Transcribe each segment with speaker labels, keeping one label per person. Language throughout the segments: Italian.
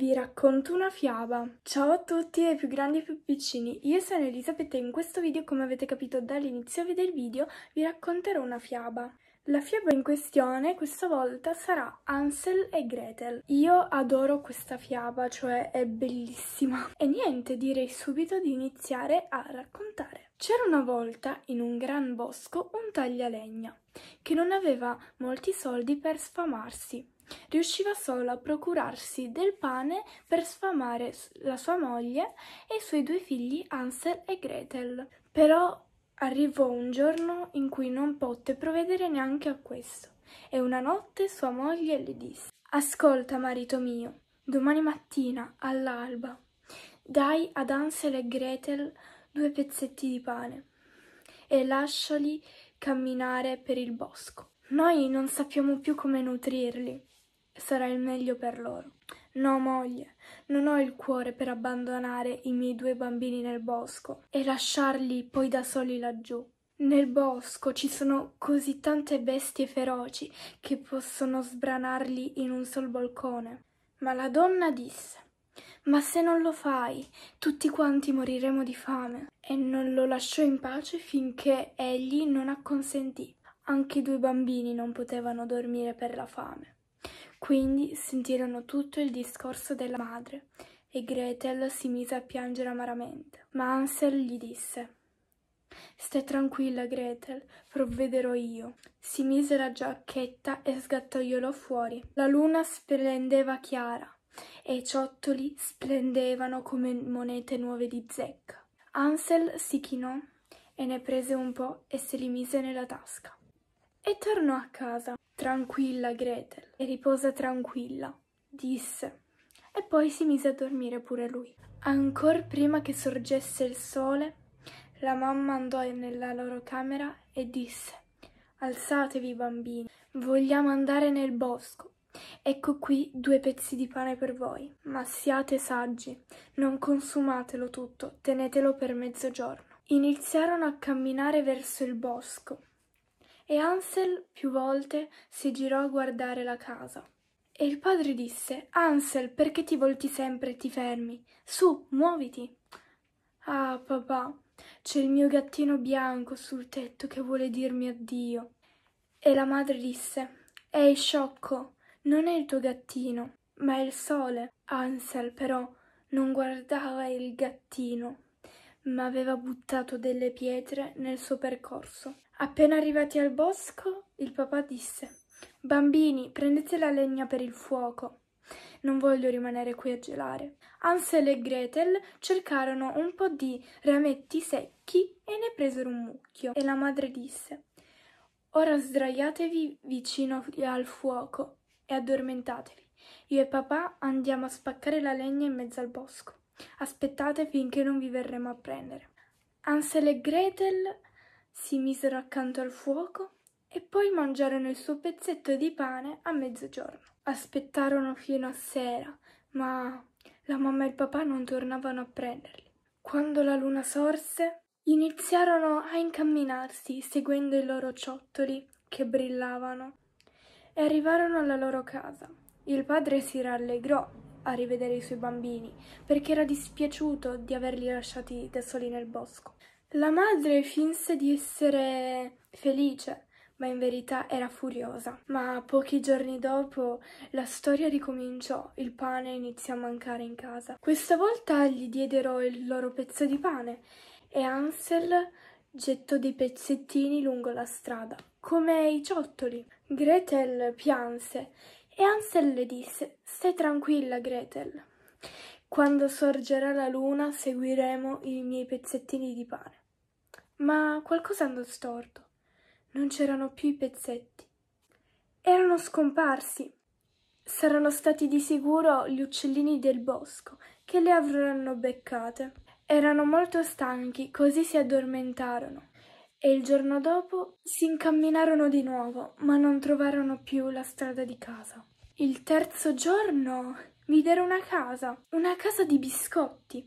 Speaker 1: Vi racconto una fiaba. Ciao a tutti ai più grandi e più piccini, io sono Elisabetta e in questo video, come avete capito dall'inizio del video, vi racconterò una fiaba. La fiaba in questione questa volta sarà Ansel e Gretel. Io adoro questa fiaba, cioè è bellissima. E niente, direi subito di iniziare a raccontare. C'era una volta in un gran bosco un taglialegna che non aveva molti soldi per sfamarsi. Riusciva solo a procurarsi del pane per sfamare la sua moglie e i suoi due figli Ansel e Gretel. Però arrivò un giorno in cui non poté provvedere neanche a questo e una notte sua moglie le disse Ascolta, marito mio, domani mattina all'alba dai ad Ansel e Gretel due pezzetti di pane e lasciali camminare per il bosco. Noi non sappiamo più come nutrirli sarà il meglio per loro. No, moglie, non ho il cuore per abbandonare i miei due bambini nel bosco e lasciarli poi da soli laggiù. Nel bosco ci sono così tante bestie feroci che possono sbranarli in un sol balcone. Ma la donna disse ma se non lo fai, tutti quanti moriremo di fame. E non lo lasciò in pace finché egli non acconsentì. Anche i due bambini non potevano dormire per la fame. Quindi sentirono tutto il discorso della madre e Gretel si mise a piangere amaramente. Ma Ansel gli disse Stai tranquilla, Gretel, provvederò io. Si mise la giacchetta e sgattaiolò fuori. La luna splendeva chiara e i ciottoli splendevano come monete nuove di zecca. Ansel si chinò e ne prese un po' e se li mise nella tasca. E tornò a casa. Tranquilla, Gretel, e riposa tranquilla, disse, e poi si mise a dormire pure lui. Ancor prima che sorgesse il sole, la mamma andò nella loro camera e disse, Alzatevi, bambini, vogliamo andare nel bosco. Ecco qui due pezzi di pane per voi, ma siate saggi, non consumatelo tutto, tenetelo per mezzogiorno. Iniziarono a camminare verso il bosco e Ansel più volte si girò a guardare la casa. E il padre disse Ansel, perché ti volti sempre e ti fermi? Su, muoviti. Ah, papà, c'è il mio gattino bianco sul tetto che vuole dirmi addio. E la madre disse Ehi, sciocco, non è il tuo gattino, ma è il sole. Ansel, però, non guardava il gattino, ma aveva buttato delle pietre nel suo percorso. Appena arrivati al bosco, il papà disse Bambini, prendete la legna per il fuoco. Non voglio rimanere qui a gelare. Ansel e Gretel cercarono un po' di rametti secchi e ne presero un mucchio. E la madre disse Ora sdraiatevi vicino al fuoco e addormentatevi. Io e papà andiamo a spaccare la legna in mezzo al bosco. Aspettate finché non vi verremo a prendere. Ansel e Gretel si misero accanto al fuoco e poi mangiarono il suo pezzetto di pane a mezzogiorno. Aspettarono fino a sera, ma la mamma e il papà non tornavano a prenderli. Quando la luna sorse, iniziarono a incamminarsi seguendo i loro ciottoli che brillavano e arrivarono alla loro casa. Il padre si rallegrò a rivedere i suoi bambini perché era dispiaciuto di averli lasciati da soli nel bosco. La madre finse di essere felice, ma in verità era furiosa. Ma pochi giorni dopo la storia ricominciò, il pane iniziò a mancare in casa. Questa volta gli diedero il loro pezzo di pane e Ansel gettò dei pezzettini lungo la strada, come i ciottoli. Gretel pianse e Ansel le disse Stai tranquilla, Gretel. Quando sorgerà la luna seguiremo i miei pezzettini di pane. Ma qualcosa andò storto. Non c'erano più i pezzetti. Erano scomparsi. Saranno stati di sicuro gli uccellini del bosco che le avranno beccate. Erano molto stanchi, così si addormentarono. E il giorno dopo si incamminarono di nuovo, ma non trovarono più la strada di casa. Il terzo giorno videro una casa, una casa di biscotti,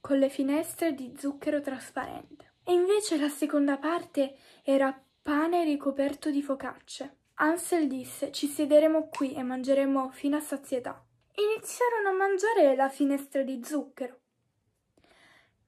Speaker 1: con le finestre di zucchero trasparente. E invece la seconda parte era pane ricoperto di focacce. Ansel disse ci siederemo qui e mangeremo fino a sazietà. iniziarono a mangiare la finestra di zucchero.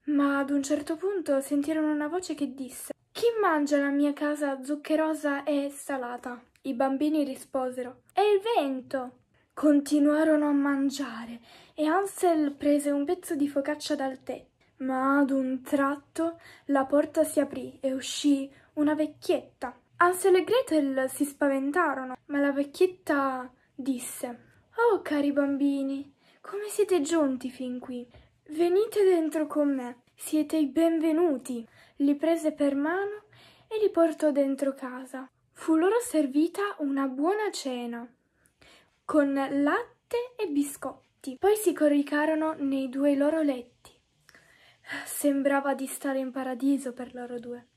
Speaker 1: Ma ad un certo punto sentirono una voce che disse Chi mangia la mia casa zuccherosa e salata? I bambini risposero È il vento! Continuarono a mangiare e Ansel prese un pezzo di focaccia dal tè. Ma ad un tratto la porta si aprì e uscì una vecchietta. Ansel e Gretel si spaventarono, ma la vecchietta disse Oh, cari bambini, come siete giunti fin qui? Venite dentro con me, siete i benvenuti. Li prese per mano e li portò dentro casa. Fu loro servita una buona cena, con latte e biscotti. Poi si coricarono nei due loro letti. Sembrava di stare in paradiso per loro due.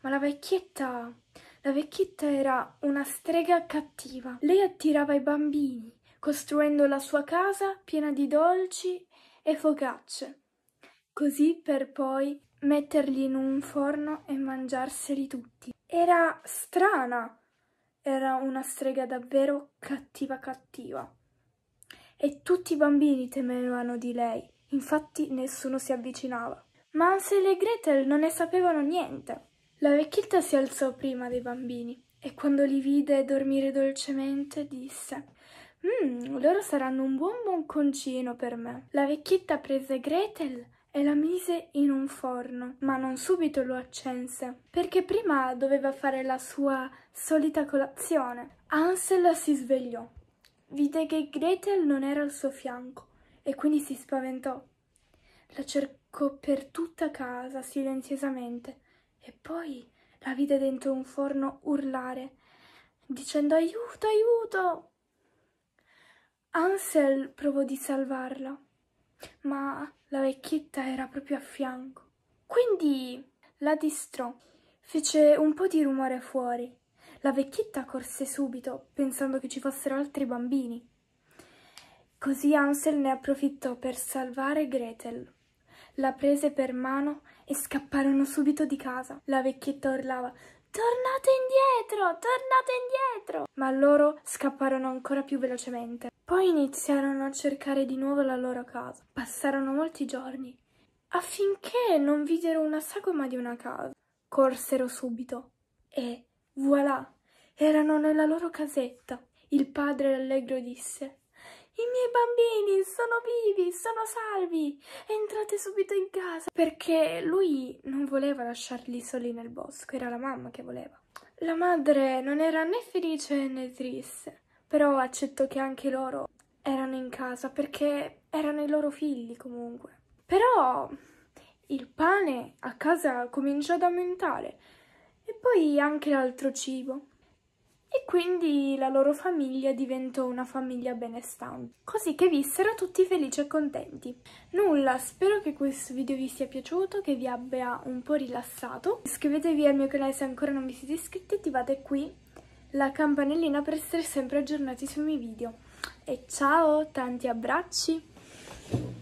Speaker 1: Ma la vecchietta, la vecchietta era una strega cattiva. Lei attirava i bambini, costruendo la sua casa piena di dolci e focacce, così per poi metterli in un forno e mangiarseli tutti. Era strana, era una strega davvero cattiva cattiva. E tutti i bambini temevano di lei, infatti nessuno si avvicinava. Ma Ansel e Gretel non ne sapevano niente. La vecchietta si alzò prima dei bambini e quando li vide dormire dolcemente disse Mmm, loro saranno un buon bocconcino per me. La vecchietta prese Gretel e la mise in un forno, ma non subito lo accense, perché prima doveva fare la sua solita colazione. Ansel si svegliò. Vide che Gretel non era al suo fianco e quindi si spaventò. La cercò per tutta casa silenziosamente e poi la vide dentro un forno urlare, dicendo aiuto, aiuto! Ansel provò di salvarla, ma la vecchietta era proprio a fianco. Quindi la distrò, fece un po' di rumore fuori. La vecchietta corse subito, pensando che ci fossero altri bambini. Così Ansel ne approfittò per salvare Gretel. La prese per mano e scapparono subito di casa. La vecchietta urlava Tornate indietro, tornate indietro! Ma loro scapparono ancora più velocemente. Poi iniziarono a cercare di nuovo la loro casa. Passarono molti giorni affinché non videro una sagoma di una casa. Corsero subito e voilà, erano nella loro casetta. Il padre allegro disse i miei bambini sono vivi, sono salvi, entrate subito in casa. Perché lui non voleva lasciarli soli nel bosco, era la mamma che voleva. La madre non era né felice né triste, però accettò che anche loro erano in casa perché erano i loro figli comunque. Però il pane a casa cominciò ad aumentare e poi anche l'altro cibo e quindi la loro famiglia diventò una famiglia benestante, così che vissero tutti felici e contenti. Nulla, spero che questo video vi sia piaciuto, che vi abbia un po' rilassato. Iscrivetevi al mio canale se ancora non vi siete iscritti, attivate qui la campanellina per essere sempre aggiornati sui miei video. E ciao, tanti abbracci!